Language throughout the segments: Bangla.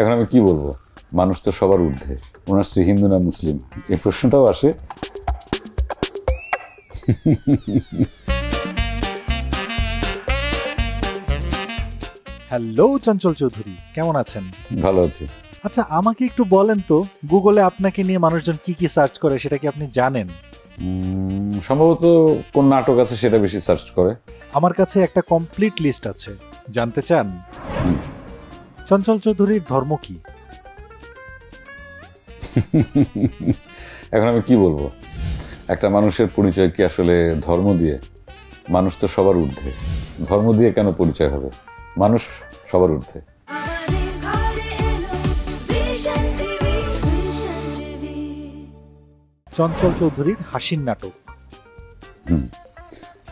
এখন আমি কি বলব? মানুষ তো সবার ঊর্ধ্বে। ওনার স্ত্রী হিন্দু না মুসলিম? এই প্রশ্নটাও আসে। হ্যালো চঞ্চল চৌধুরী কেমন আছেন? ভালো আছি। আচ্ছা আমাকে একটু বলেন তো গুগলে আপনাকে নিয়ে মানুষজন কি কি সার্চ করে সেটা কি আপনি জানেন? সম্ভবত কোন নাটক আছে সেটা বেশি সার্চ করে। আমার কাছে একটা কমপ্লিট লিস্ট আছে। জানতে চান। চঞ্চল চৌধুরীর ধর্ম কি? এখন আমি কি বলব? একটা মানুষের পরিচয় কি আসলে ধর্ম দিয়ে? মানুষ তো সবার ঊর্ধ্বে। ধর্ম দিয়ে কেন পরিচয় হবে? মানুষ সবার ঊর্ধ্বে। চঞ্চল চৌধুরীর হাসির নাটক।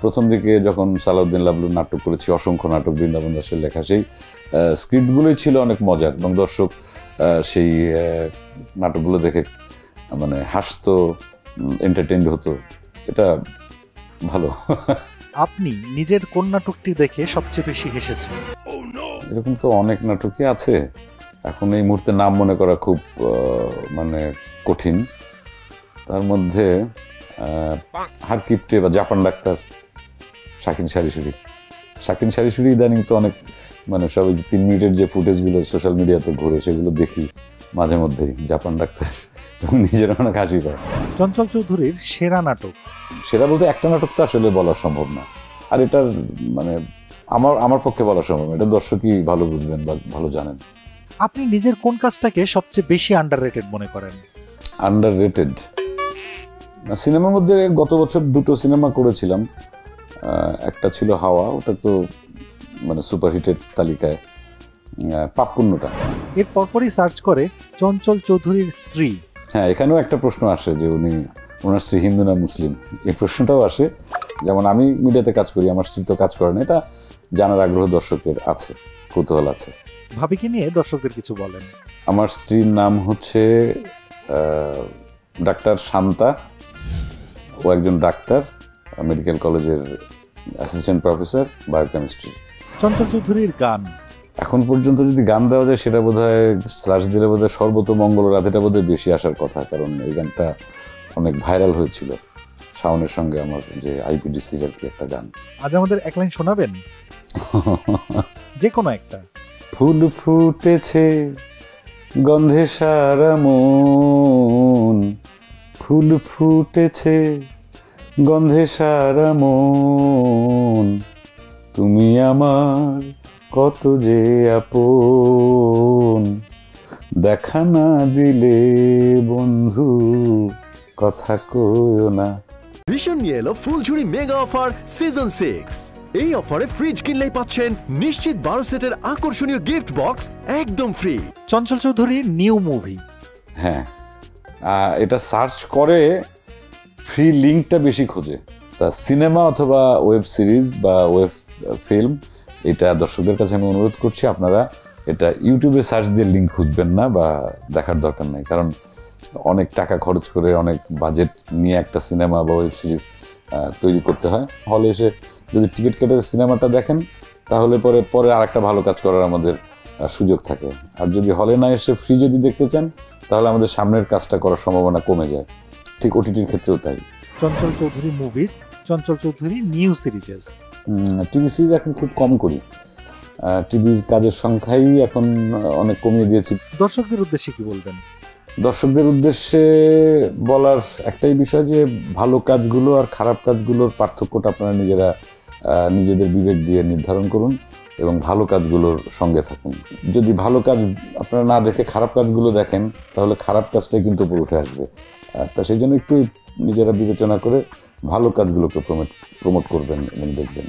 প্রথম দিকে যখন সালাউদ্দিন লাবলু নাটক করেছি অসংখ্য নাটক বৃন্দাবন দাসের লেখা সেই স্ক্রিপ্টগুলোই ছিল অনেক মজার। এবং দর্শক সেই নাটকগুলো দেখে মানে হাসতো এন্টারটেইনড হতো। এটা ভালো। আপনি নিজের কোন নাটকটি দেখে সবচেয়ে বেশি হেসেছেন? এরকম তো অনেক নাটকই আছে। এখন এই মুহূর্তে নাম মনে করা খুব মানে কঠিন। তার মধ্যে আহ, হারকিপটে বা জাপান ডাক্তার। শাকিন সারিসুরি। শাকিন সারিসুরি ইদানিং তো অনেক মানে সব যে তিন মিনিটের যে ফুটেজগুলো সোশ্যাল মিডিয়াতে ঘুরে সেগুলো দেখি মাঝে মধ্যেই জাপান ডাক্তার নিজের অনেক হাসি পায়। চঞ্চল চৌধুরীর সেরা নাটক। সেটা বলতে একটা নাটক তো আসলে বলা সম্ভব না। আর এটার মানে আমার আমার পক্ষে বলা সম্ভব এটা দর্শকই ভালো বুঝবেন বা ভালো জানেন। আপনি নিজের কোন কাজটাকে সবচেয়ে বেশি আন্ডাররেটেড মনে করেন? আন্ডার রেটেড সিনেমার মধ্যে গত বছর দুটো সিনেমা করেছিলাম। একটা ছিল হাওয়া ওটা তো মানে সুপারহিটের তালিকায় পাপপুণ্যটা। এর পরপরই সার্চ করে চঞ্চল চৌধুরীর স্ত্রী। হ্যাঁ এখানেও একটা প্রশ্ন আসে যে উনি ওনার স্ত্রী হিন্দু না মুসলিম? এই প্রশ্নটাও আসে। যেমন আমি মিডিয়াতে কাজ করি আমার স্ত্রী তো কাজ করে না এটা জানার আগ্রহ দর্শকের আছে কৌতূহল আছে। ভাবিকে নিয়ে দর্শকদের কিছু বলেন। আমার স্ত্রীর নাম হচ্ছে ডাক্তার শান্তা। ও একজন ডাক্তার। মেডিকেল কলেজের অ্যাসিস্ট্যান্ট প্রফেসর বায়োকেমিস্ট্রি চঞ্চল চৌধুরীর গান। এখন পর্যন্ত যদি গান দেওয়া যায় সেটা বোধ হয় সার্চ দিলে বোধ হয় সর্বতমঙ্গল রাধেটা বোধ বেশি আসার কথা কারণ এই গানটা অনেক ভাইরাল হয়েছিল। শাওনের সঙ্গে আমার যে আইপিডিসির আর কি একটা গান। আজ আমাদের এক লাইন শোনাবেন? যে কোনো একটা। ফুল ফুটেছে গন্ধে সারা মন। ফুল ফুটেছে গন্ধে সারা মন। তুমি আমার কত যে আপন। দেখা না দিলে বন্ধু কথা কইও না। ভীষণ নিয়ে এলো ফুলঝুরি মেগা অফার সিজন সিক্স। এই অফারে ফ্রিজ কিনলেই পাচ্ছেন নিশ্চিত বারো সেটের আকর্ষণীয় গিফট বক্স একদম ফ্রি চঞ্চল চৌধুরীর নিউ মুভি হ্যাঁ। এটা সার্চ করে ফ্রি লিঙ্কটা বেশি খোঁজে। তা সিনেমা অথবা ওয়েব সিরিজ বা ওয়েব ফিল্ম, এটা দর্শকদের কাছে আমি অনুরোধ করছি, আপনারা এটা ইউটিউবে সার্চ দিয়ে লিঙ্ক খুঁজবেন না বা দেখার দরকার নেই। কারণ অনেক টাকা খরচ করে, অনেক বাজেট নিয়ে একটা সিনেমা বা ওয়েব সিরিজ তৈরি করতে হয়। হলে এসে যদি টিকিট কেটে সিনেমাটা দেখেন, তাহলে পরে পরে আর একটা ভালো কাজ করার আমাদের সুযোগ থাকে। আর যদি হলে না এসে ফ্রি যদি দেখতে চান, তাহলে আমাদের সামনের কাজটা করার সম্ভাবনা কমে যায়। ঠিক ওটিটির ক্ষেত্রেও তাই। Chanchal Chowdhury movies Chanchal Chowdhury new series TV series এখন খুব কম করি। টিভির কাজের সংখ্যাই এখন অনেক কমিয়ে দিয়েছি। দর্শকদের উদ্দেশ্যে কি বলবেন? দর্শকদের উদ্দেশ্যে বলার একটাই বিষয় যে ভালো কাজগুলো আর খারাপ কাজগুলোর পার্থক্যটা আপনারা নিজেরা নিজেদের বিবেক দিয়ে নির্ধারণ করুন এবং ভালো কাজগুলোর সঙ্গে থাকুন। যদি ভালো কাজ আপনারা না দেখে খারাপ কাজগুলো দেখেন তাহলে খারাপ কাজটাই কিন্তু উপরে উঠে আসবে। তা সেই জন্য একটু নিজেরা বিবেচনা করে ভালো কাজগুলোকে প্রমোট প্রমোট করবেন এবং দেখবেন।